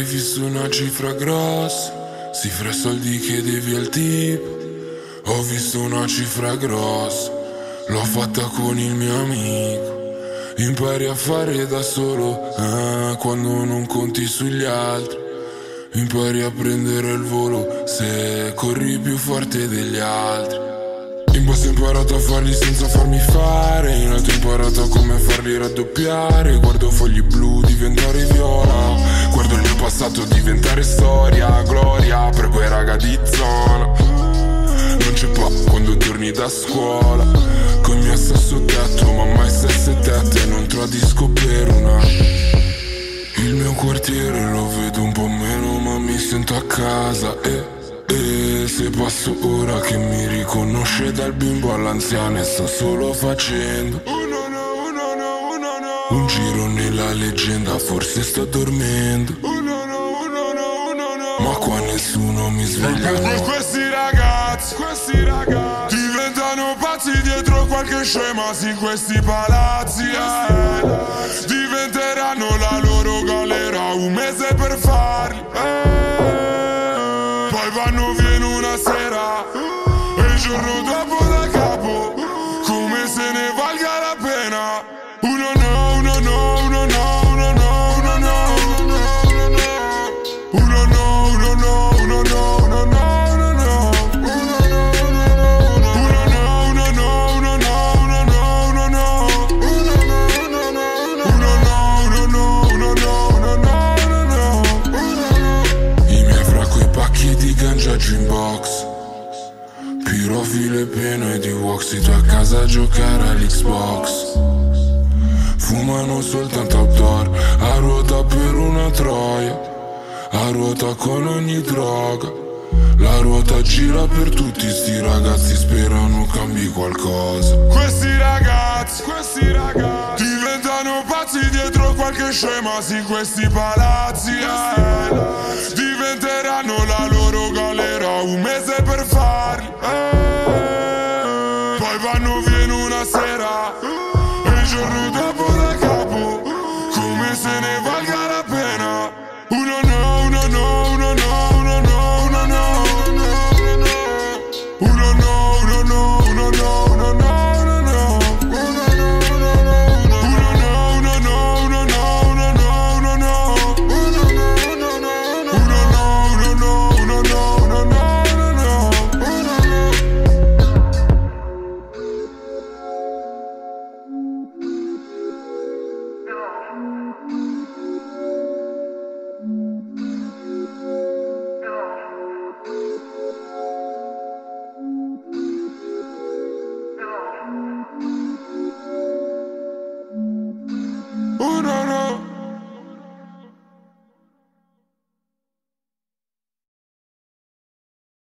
visto una cifra grossa, cifra soldi che devi al tipo. Ho visto una cifra grossa, l'ho fatta con il mio amico. Impari a fare da solo eh, quando non conti sugli altri. Impari a prendere il volo se corri più forte degli altri. In basso ho imparato a farli senza farmi fare In alto ho imparato a come farli raddoppiare Guardo fogli blu diventare viola Guardo il mio passato diventare storia Gloria per quei raga di zona. Non c'è pa' quando torni da scuola. Con il mio stesso tetto ma mai stesse tette Non tradisco per una. Il mio quartiere lo vedo un po' meno ma mi sento a casa. E e se passo ora che mi riconosce dal bimbo all'anziano e sto solo facendo un giro nella leggenda, forse sto dormendo. Ma qua nessuno mi sveglia. Questi ragazzi, questi ragazzi diventano pazzi dietro qualche scema, sì, questi palazzi. Eh. Diventeranno la loro galera, un mese per farli. Eh. Poi vanno via in una sera E il giorno dopo Pirofile pieno e di Woxito a casa a giocare all'Xbox. Fumano soltanto outdoor A ruota per una troia A ruota con ogni droga. La ruota gira per tutti sti ragazzi Sperano cambi qualcosa. Questi ragazzi, questi ragazzi Diventano pazzi dietro qualche scema Sì, questi palazzi eh. Eh. Poi Una